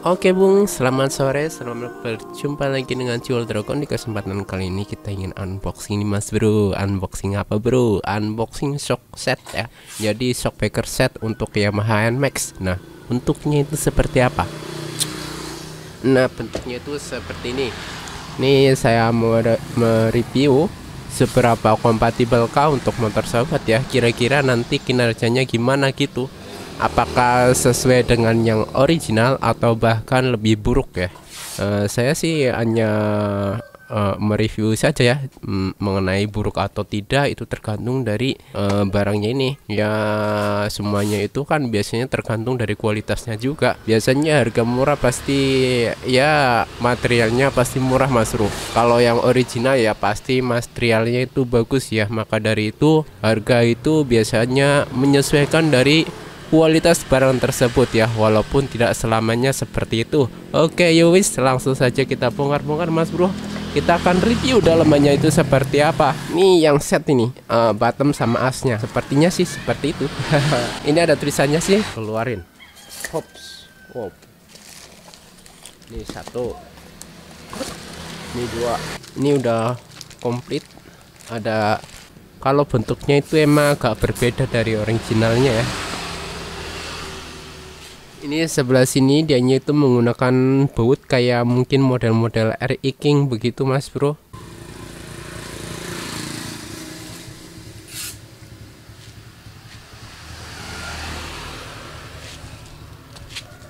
Oke Bung, selamat sore, selamat berjumpa lagi dengan Jewel Dragon Di kesempatan kali ini kita ingin unboxing nih mas bro. Unboxing apa bro? Unboxing shock set ya. Jadi shockbreaker set untuk Yamaha NMAX Nah, bentuknya itu seperti apa? Nah, bentuknya itu seperti ini. Ini saya mau mereview seberapa kompatibelkah untuk motor sahabat ya. Kira-kira nanti kinerjanya gimana gitu apakah sesuai dengan yang original atau bahkan lebih buruk ya? Uh, saya sih hanya uh, mereview saja ya mengenai buruk atau tidak itu tergantung dari uh, barangnya ini. Ya semuanya itu kan biasanya tergantung dari kualitasnya juga. Biasanya harga murah pasti ya materialnya pasti murah mas Ruh kalau yang original ya pasti materialnya itu bagus ya. Maka dari itu harga itu biasanya menyesuaikan dari kualitas barang tersebut ya walaupun tidak selamanya seperti itu. Oke yowis langsung saja kita bongkar-bongkar mas bro. Kita akan review dalamannya itu seperti apa. Nih yang set ini uh, bottom sama asnya. Sepertinya sih seperti itu. Ini ada tulisannya sih. Keluarin. Hops. Wow. Ini satu. Ini dua. Ini udah komplit. Ada kalau bentuknya itu emang agak berbeda dari originalnya ya ini sebelah sini dianya itu menggunakan baut kayak mungkin model-model RI King begitu mas bro.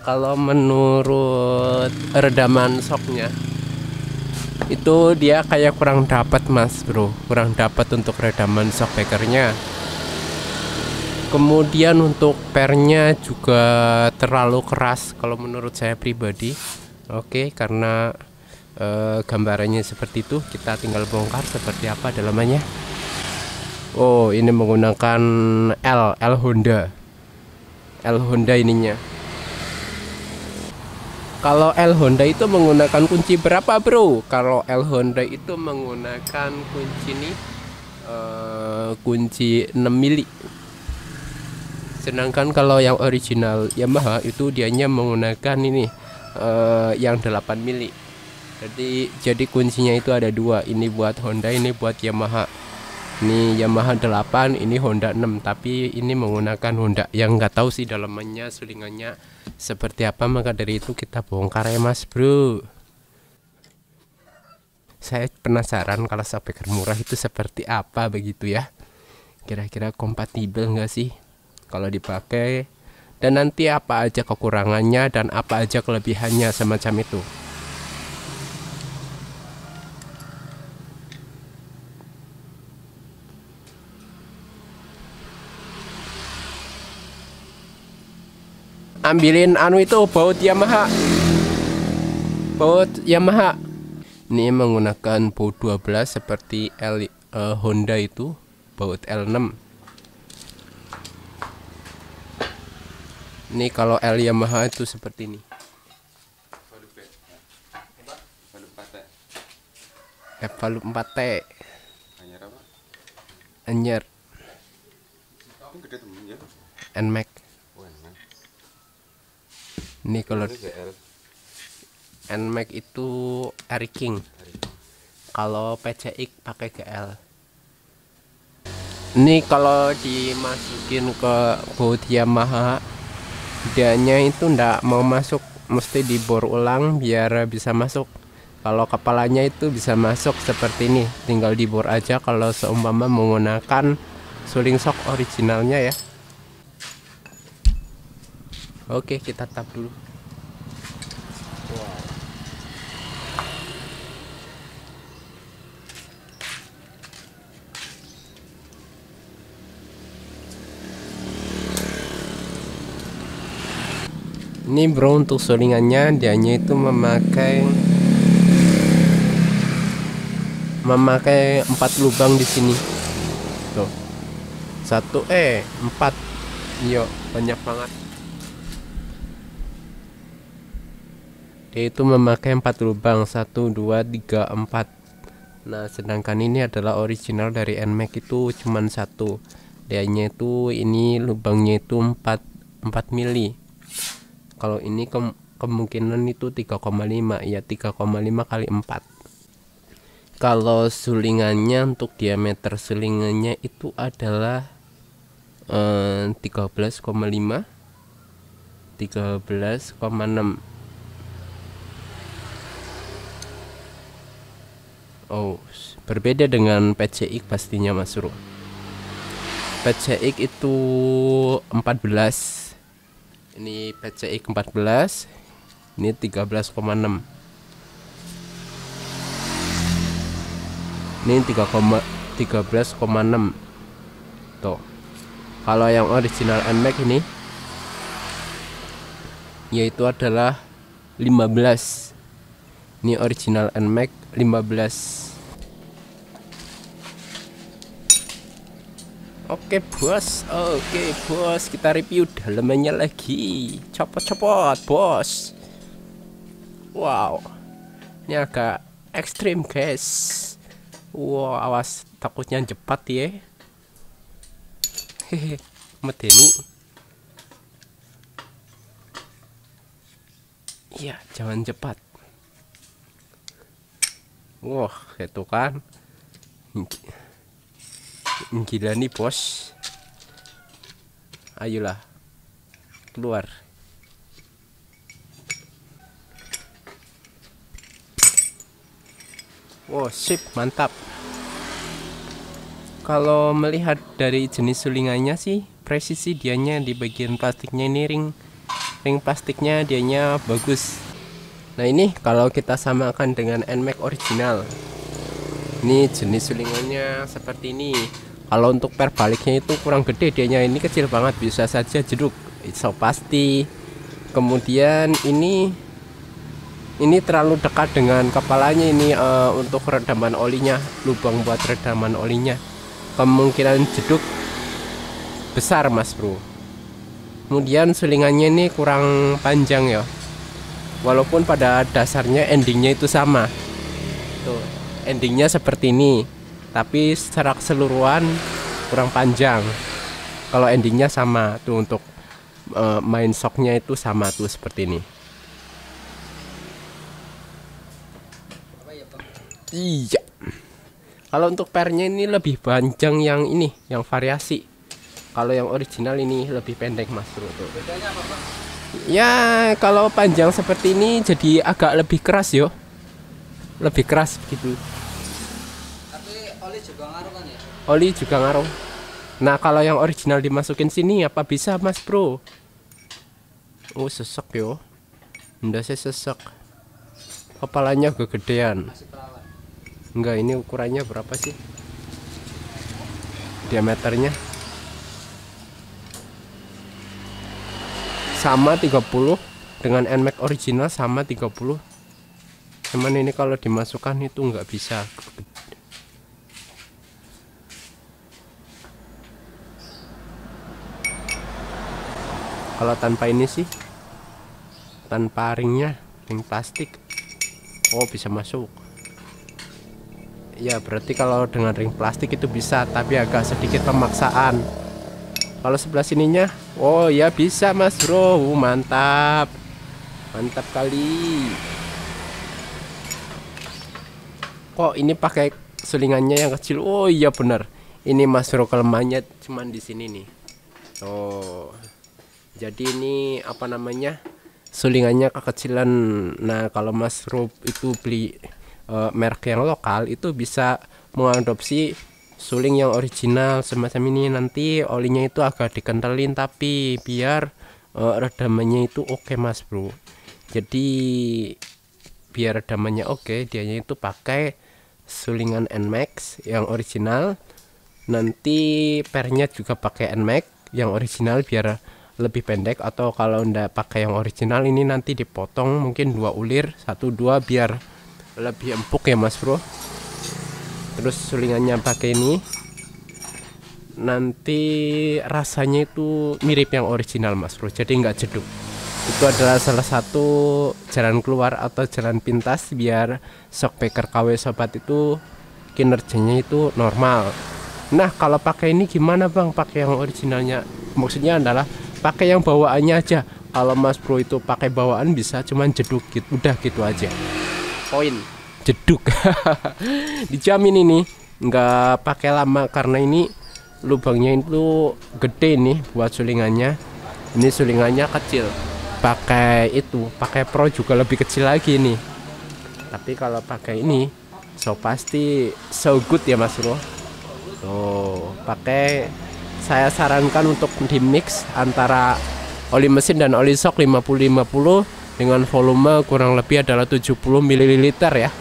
Kalau menurut redaman soknya itu dia kayak kurang dapat mas bro. Kurang dapat untuk redaman shock packernya kemudian untuk pernya juga terlalu keras kalau menurut saya pribadi. Oke karena uh, gambarannya seperti itu kita tinggal bongkar seperti apa dalamannya. Oh ini menggunakan L L Honda. L Honda ininya. Kalau L Honda itu menggunakan kunci berapa bro? Kalau L Honda itu menggunakan kunci ini uh, kunci 6 mili sedangkan kalau yang original Yamaha itu dianya menggunakan ini uh, yang 8 mili. Jadi jadi kuncinya itu ada dua. Ini buat Honda ini buat Yamaha. Ini Yamaha 8 ini Honda 6 tapi ini menggunakan Honda yang nggak tahu sih dalamannya sulingannya seperti apa. Maka dari itu kita bongkar ya mas bro. Saya penasaran kalau speaker murah itu seperti apa begitu ya. Kira-kira kompatibel nggak sih kalau dipakai. Dan nanti apa aja kekurangannya dan apa aja kelebihannya semacam itu. Ambilin anu itu baut Yamaha. Baut Yamaha. Ini menggunakan baut 12 seperti L, uh, Honda itu baut L6 Ini kalau L Yamaha itu seperti ini. Evalu 4T. Anyar apa? Anyar. Nmax. Oh, ini kalau Nmax itu Air King. Kalau PCX pakai GL. Ini kalau dimasukin ke boot Yamaha dianya itu ndak mau masuk mesti dibor ulang biar bisa masuk. Kalau kepalanya itu bisa masuk seperti ini tinggal dibor aja kalau seumpama menggunakan suling shock originalnya ya. Oke kita tap dulu ini bro untuk solingannya dianya itu memakai memakai empat lubang di sini. Tuh. Satu eh empat. Yuk banyak banget. Dia itu memakai empat lubang. Satu dua tiga empat. Nah sedangkan ini adalah original dari Nmax itu cuman satu. Dianya itu ini lubangnya itu empat empat mili kalau ini ke kemungkinan itu 3,5 ya 3,5 kali 4 kalau sulingannya untuk diameter sulingannya itu adalah eh, 13,5 13,6 Oh, berbeda dengan PCX pastinya Mas Bro. PCX itu 14. Ini PCX 14. Ini 13,6. Ini 3,13,6. Tuh. Kalau yang original NMAX ini yaitu adalah 15 ini original NMAX 15 Oke bos, oke bos, kita review dalemannya lagi. Copot-copot bos. Wow, ini agak ekstrim guys. Wow, awas takutnya cepat ya. Hehe, medeni. Iya, jangan cepat. Wah, itu kan. Gila nih, bos. Ayolah. Keluar. Wow, sip, mantap. Kalau melihat dari jenis sulingannya sih, presisi dianya di bagian plastiknya ini ring ring plastiknya dianya bagus Nah ini kalau kita samakan dengan NMAX original Ini jenis sulingannya seperti ini Kalau untuk per baliknya itu kurang gede dianya ini kecil banget bisa saja jeruk. So pasti. Kemudian ini Ini terlalu dekat dengan kepalanya ini uh, untuk redaman olinya Lubang buat redaman olinya. Kemungkinan jeduk besar mas bro. Kemudian sulingannya ini kurang panjang ya. Walaupun pada dasarnya endingnya itu sama. Tuh endingnya seperti ini tapi secara keseluruhan kurang panjang. Kalau endingnya sama tuh untuk uh, main shocknya itu sama tuh seperti ini. Iya. Kalau untuk pernya ini lebih panjang yang ini yang variasi. Kalau yang original ini lebih pendek mas bro tuh. Bedanya apa bang ya kalau panjang seperti ini jadi agak lebih keras yo. Lebih keras gitu tapi oli juga ngaruh kan ya oli juga ngaruh nah kalau yang original dimasukin sini apa bisa mas bro? Oh sesek yo. Nggak saya sesek. Kepalanya kegedean enggak ini ukurannya berapa sih? Diameternya? Sama 30 dengan NMAX original sama 30 cuman ini kalau dimasukkan itu nggak bisa kalau tanpa ini sih tanpa ringnya ring plastik. Oh bisa masuk. Ya berarti kalau dengan ring plastik itu bisa tapi agak sedikit pemaksaan. Kalau sebelah sininya oh ya bisa mas bro. Uh, mantap. Mantap kali. Kok ini pakai selingannya yang kecil? Oh iya benar. Ini mas bro kelemahannya cuman di sini nih. Oh jadi ini apa namanya sulingannya kekecilan. Nah kalau mas bro itu beli uh, merek yang lokal itu bisa mengadopsi suling yang original semacam ini. Nanti olinya itu agak dikentalin tapi biar uh, redamannya itu oke okay, mas bro. Jadi biar redamannya oke okay, dianya itu pakai sulingan Nmax yang original. Nanti pernya juga pakai Nmax yang original biar lebih pendek atau kalau ndak pakai yang original ini nanti dipotong mungkin dua ulir satu dua biar lebih empuk ya mas bro. Terus sulingannya pakai ini. Nanti rasanya itu mirip yang original mas bro jadi nggak jeduk. Itu adalah salah satu jalan keluar atau jalan pintas biar shockbreaker KW sobat itu kinerjanya itu normal. Nah kalau pakai ini gimana bang pakai yang originalnya? Maksudnya adalah pakai yang bawaannya aja. Kalau Mas Bro itu pakai bawaan bisa cuman jeduk gitu udah gitu aja. Poin. Jeduk. Dijamin ini nggak pakai lama karena ini lubangnya itu gede nih buat sulingannya. Ini sulingannya kecil. Pakai itu pakai pro juga lebih kecil lagi nih. Tapi kalau pakai ini so pasti so good ya mas bro. Tuh pakai saya sarankan untuk di mix antara oli mesin dan oli shock 50-50 dengan volume kurang lebih adalah 70 ml ya.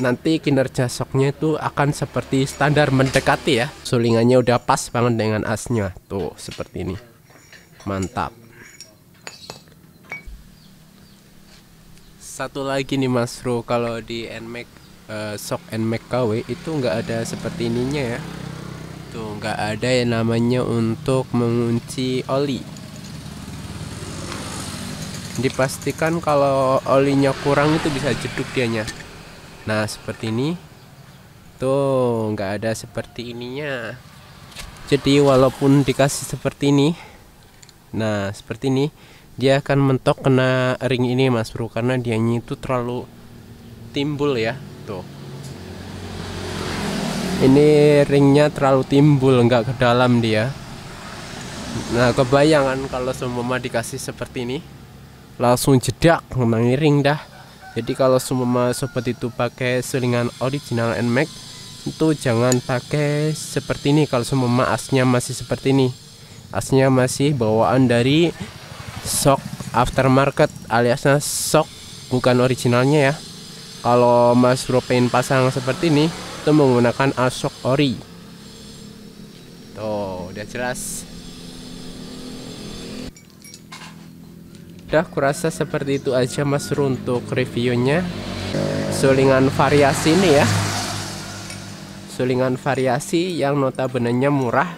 Nanti kinerja shocknya itu akan seperti standar mendekati ya. Sulingannya udah pas banget dengan asnya. Tuh seperti ini. Mantap. Satu lagi nih mas bro kalau di NMAX uh, shock NMAX KW itu nggak ada seperti ininya ya tuh nggak ada yang namanya untuk mengunci oli. Dipastikan kalau olinya kurang itu bisa jeduk dianya. Nah seperti ini. Tuh nggak ada seperti ininya. Jadi walaupun dikasih seperti ini nah seperti ini dia akan mentok kena ring ini mas bro karena dianya itu terlalu timbul ya. Tuh ini ringnya terlalu timbul nggak ke dalam dia. Nah kebayangan kalau semua dikasih seperti ini langsung jedak ring dah. Jadi kalau semua sobat itu pakai selingan original NMAX itu jangan pakai seperti ini. Kalau semua asnya masih seperti ini asnya masih bawaan dari shock aftermarket aliasnya shock bukan originalnya ya. Kalau mas bro pasang seperti ini itu menggunakan asok ori. Tuh udah jelas. Udah kurasa seperti itu aja mas untuk reviewnya. Sulingan variasi ini ya. Sulingan variasi yang notabene murah.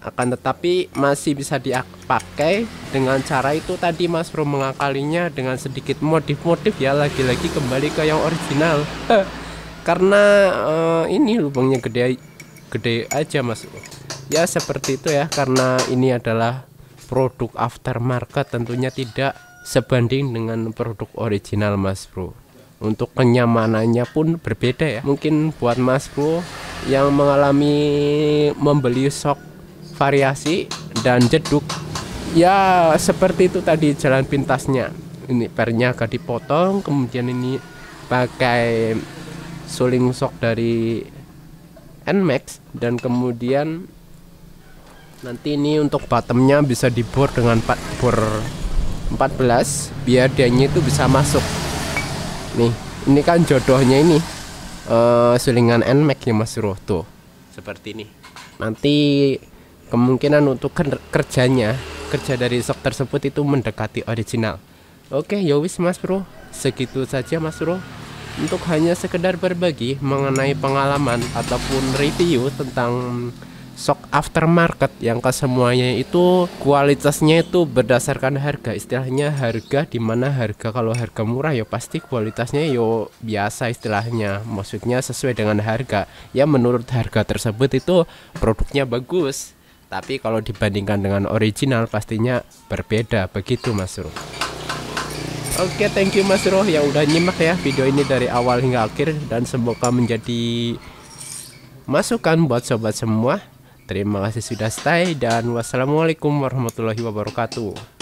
Akan tetapi masih bisa dipakai dengan cara itu tadi mas bro mengakalinya dengan sedikit modif-modif ya. Lagi-lagi kembali ke yang original karena uh, ini lubangnya gede gede aja mas ya seperti itu ya karena ini adalah produk aftermarket tentunya tidak sebanding dengan produk original Mas Bro. Untuk kenyamanannya pun berbeda ya. Mungkin buat Mas Bro yang mengalami membeli sok variasi dan jeduk ya seperti itu tadi jalan pintasnya. Ini pernya agak dipotong, kemudian ini pakai suling sok dari Nmax dan kemudian nanti ini untuk bottomnya bisa dibor dengan 4 bor 14 biar dianya itu bisa masuk. Nih ini kan jodohnya ini uh, sulingan NMAX ya mas Ruh tuh seperti ini. Nanti kemungkinan untuk kerjanya kerja dari sok tersebut itu mendekati original. Oke yowis ya mas bro segitu saja mas bro untuk hanya sekedar berbagi mengenai pengalaman ataupun review tentang shock aftermarket yang kesemuanya itu kualitasnya itu berdasarkan harga. Istilahnya harga di mana harga kalau harga murah ya pasti kualitasnya yo biasa istilahnya. Maksudnya sesuai dengan harga. Ya menurut harga tersebut itu produknya bagus. Tapi kalau dibandingkan dengan original pastinya berbeda. Begitu mas Ruh Oke okay, thank you mas Ruh yang udah nyimak ya video ini dari awal hingga akhir dan semoga menjadi masukan buat sobat semua Terima kasih sudah stay dan wassalamualaikum warahmatullahi wabarakatuh.